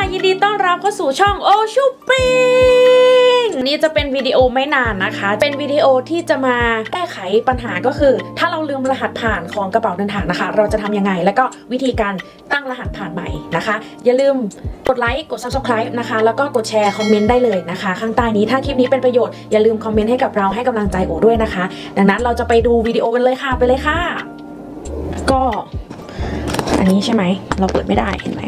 รับเข้าสู่ช่องโอชูปิงนี่จะเป็นวิดีโอไม่นานนะคะ เป็นวิดีโอที่จะมาแก้ไขปัญหาก็คือ ถ้าเราลืมรหัสผ่านของกระเป๋าเดินทางนะคะ เราจะทำยังไง แล้วก็วิธีการตั้งรหัสผ่านใหม่นะคะ อย่าลืมกดไลค์กด subscribe นะคะ แล้วก็กดแชร์คอมเมนต์ได้เลยนะคะ ข้างใต้นี้ถ้าคลิปนี้เป็นประโยชน์อย่าลืมคอมเมนต์ให้กับเราให้กำลังใจโอด้วยนะคะ ดังนั้นเราจะไปดูวิดีโอกันเลยค่ะไปเลยค่ะ ก็ อันนี้ใช่ไหมเราเปิดไม่ได้เห็นไหม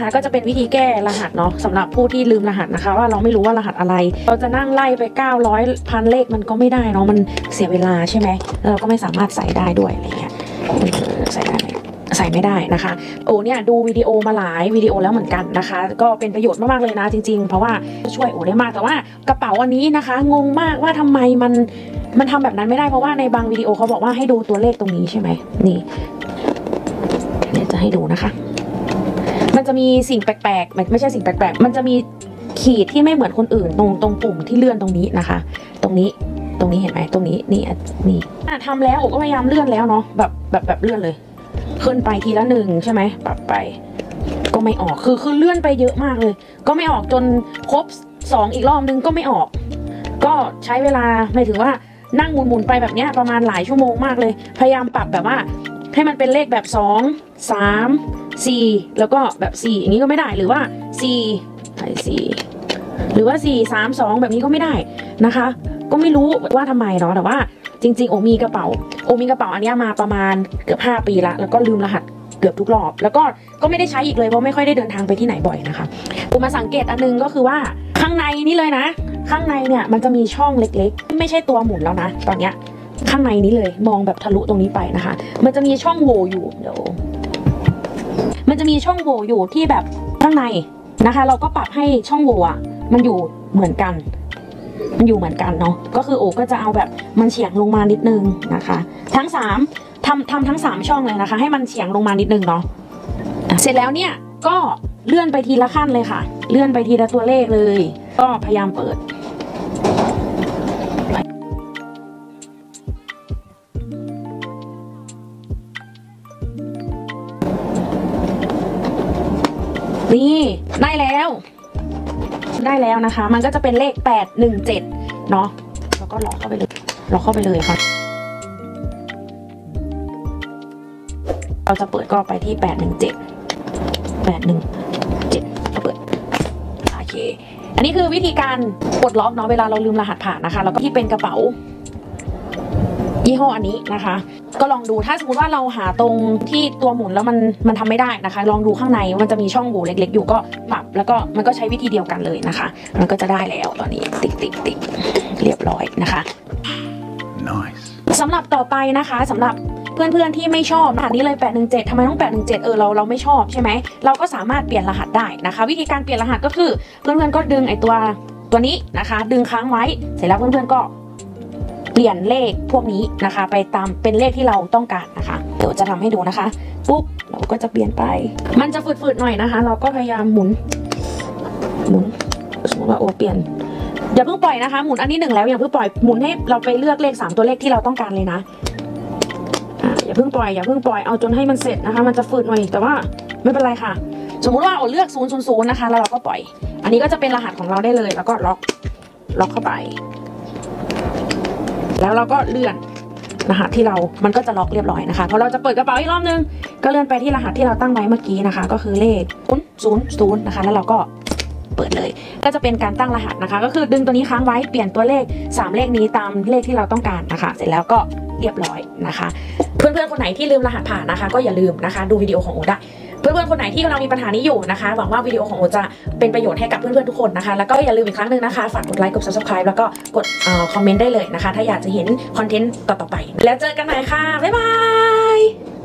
นะคะ ก็จะเป็นวิธีแก้รหัสเนาะสำหรับผู้ที่ลืมรหัสนะคะ ว่าเราไม่รู้ว่ารหัสอะไร เราจะนั่งไล่ไป 900พันเลขมันก็ไม่ได้เนาะมันเสียเวลาใช่ไหมเราก็ไม่สามารถใส่ได้ด้วยอะไรเงี้ยใส่ได้ไหมใส่ไม่ได้นะคะ โอ้เนี่ยดูวิดีโอมาหลายวิดีโอแล้วเหมือนกันนะคะ ก็เป็นประโยชน์มากๆเลยนะจริง ๆ เพราะว่าช่วยโอ้ได้มากแต่ว่ากระเป๋าอันนี้นะคะ งงมากว่าทำไมมันมันทำแบบนั้นไม่ได้เพราะว่าในบางวิดีโอเขาบอกว่าให้ดูตัวเลขตรงนี้ใช่ไหมนี่เดี๋ยวจะให้ดูนะคะ มันจะมีสิ่งแปลกๆ ไม่ใช่สิ่งแปลกๆ มันจะมีขีดที่ไม่เหมือนคนอื่นตรงตรงปุ่มที่เลื่อนตรงนี้นะคะ ตรงนี้ตรงนี้เห็นไหมตรงนี้นี่นี่อะทำแล้วโอก็พยายามเลื่อนแล้วเนาะแบบแบบแบบเลื่อนเลยขึ้นไปทีละหนึ่งใช่ไหมปรับไป ก็ไม่ออกคือคือเลื่อนไปเยอะมากเลย ก็ไม่ออกจนครบสองอีกรอบนึงก็ไม่ออก ก็ใช้เวลาหมายถึงว่านั่งหมุนๆไปแบบนี้ประมาณหลายชั่วโมงมากเลย พยายามปรับแบบว่า ให้มันเป็นเลขแบบสองสามสี่แล้วก็แบบสี่อย่างนี้ก็ไม่ได้หรือว่าสี่ไอ้สี่หรือว่าสี่สามสองแบบนี้ก็ไม่ได้นะคะ ก็ไม่รู้ว่าทำไมเนาะแต่ว่าจริงๆ โอมีกระเป๋า โอมีกระเป๋าอันนี้มาประมาณเกือบ 5 ปีละแล้วก็ลืมรหัสเกือบทุกรอบ แล้วก็ก็ไม่ได้ใช้อีกเลยเพราะไม่ค่อยได้เดินทางไปที่ไหนบ่อยนะคะโอมาสังเกตอันนึงก็คือว่าข้างในนี่เลยนะ ข้างในเนี่ยมันจะมีช่องเล็กๆ ไม่ใช่ตัวหมุนแล้วนะ ตอนเนี้ย ข้างในนี้เลย มองแบบทะลุตรงนี้ไปนะคะ มันจะมีช่องโหว่อยู่เดี๋ยวมันจะมีช่องโหว่อยู่ที่แบบข้างในนะคะ เราก็ปรับให้ช่องโหว่อะมันอยู่เหมือนกันมันอยู่เหมือนกันเนาะก็คือโอก็จะเอาแบบมันเฉียงลงมานิดนึงนะคะ ทั้งสามทำทำทั้งสามช่องเลยนะคะ ให้มันเฉียงลงมานิดนึงเนาะอะเสร็จแล้วเนี่ยก็เลื่อนไปทีละขั้นเลยค่ะ เลื่อนไปทีละตัวเลขเลย ก็พยายามเปิด นี่ได้แล้ว ได้แล้วนะคะ มันก็จะเป็นเลขแปดหนึ่งเจ็ดเนาะแล้วก็ล็อกเข้าไปเลยล็อกเข้าไปเลยค่ะ เราจะเปิดก็ไปที่แปดหนึ่งเจ็ดแปดหนึ่งเจ็ดเปิดโอเค อันนี้คือวิธีการปลดล็อกเนาะเวลาเราลืมรหัสผ่านนะคะ แล้วก็ที่เป็นกระเป๋า ยี่ห้ออันนี้นะคะ ก็ลองดูถ้าสมมติว่าเราหาตรงที่ตัวหมุนแล้วมันมันทำไม่ได้นะคะ ลองดูข้างในมันจะมีช่องโหว่เล็ก ๆ อยู่ก็ปรับแล้วก็มันก็ใช้วิธีเดียวกันเลยนะคะ มันก็จะได้แล้วตอนนี้ติ๊กติ๊กติ๊กเรียบร้อยนะคะ Nice. สำหรับต่อไปนะคะสำหรับเพื่อนๆที่ไม่ชอบรหัสนี้เลย 817ทำไมต้อง 817 เออเราเราไม่ชอบใช่ไหม เราก็สามารถเปลี่ยนรหัสได้นะคะ วิธีการเปลี่ยนรหัสก็คือเพื่อนๆก็ดึงไอตัวตัวนี้นะคะ ดึงค้างไว้เสร็จแล้วเพื่อนๆก็เป ลี่ยนเลขพวกนี้นะคะ ไปตามเป็นเลขที่เราต้องการนะคะ เดี๋ยวจะทำให้ดูนะคะ ปุ๊บเราก็จะเปลี่ยนไป มันจะฝืดๆหน่อยนะคะ เราก็พยายามหมุน หมุนสมมติว่าโอเปลี่ยนอย่าเพิ่งปล่อยนะคะ หมุนอันนี้หนึ่งแล้วอย่าเพิ่งปล่อยหมุนให้เราไปเลือกเลขสามตัวเลขที่เราต้องการเลยนะอย่าเพิ่งปล่อยอย่าเพิ่งปล่อยเอาจนให้มันเสร็จนะคะ มันจะฝืดหน่อยแต่ว่าไม่เป็นไรค่ะ สมมุติว่าโอเลือกศูนย์ศูนย์ศูนย์นะคะแล้วเราก็ปล่อย อันนี้ก็จะเป็นรหัสของเราได้เลย แล้วก็ล็อกล็อกเข้าไป แล้วเราก็เลื่อนรหัสที่เรา มันก็จะล็อกเรียบร้อยนะคะ พอเราจะเปิดกระเป๋าอีกรอบนึง ก็เลื่อนไปที่รหัสที่เราตั้งไว้เมื่อกี้นะคะ ก็คือเลขศูนย์นย์นะคะ แล้วเราก็เปิดเลย ก็จะเป็นการตั้งรหัสนะคะ ก็คือดึงตัวนี้ค้างไว้ เปลี่ยนตัวเลข 3 เลขนี้ตามเลขที่เราต้องการนะคะ เสร็จแล้วก็เรียบร้อยนะคะ เพื่อนๆคนไหนที่ลืมรหัสผ่านนะคะ ก็อย่าลืมนะคะ ดูวิดีโอของโอได้ เพื่อนๆคนไหนที่กำลังมีปัญหานี้อยู่นะคะหวังว่าวิดีโอของโอจะเป็นประโยชน์ให้กับเพื่อนๆทุกคนนะคะ แล้วก็อย่าลืมอีกครั้งหนึ่งนะคะฝากกดไลค์กด subscribe แล้วก็กดคอมเมนต์ได้เลยนะคะ ถ้าอยากจะเห็นคอนเทนต์ต่อๆไป แล้วเจอกันใหม่ค่ะบ๊ายบาย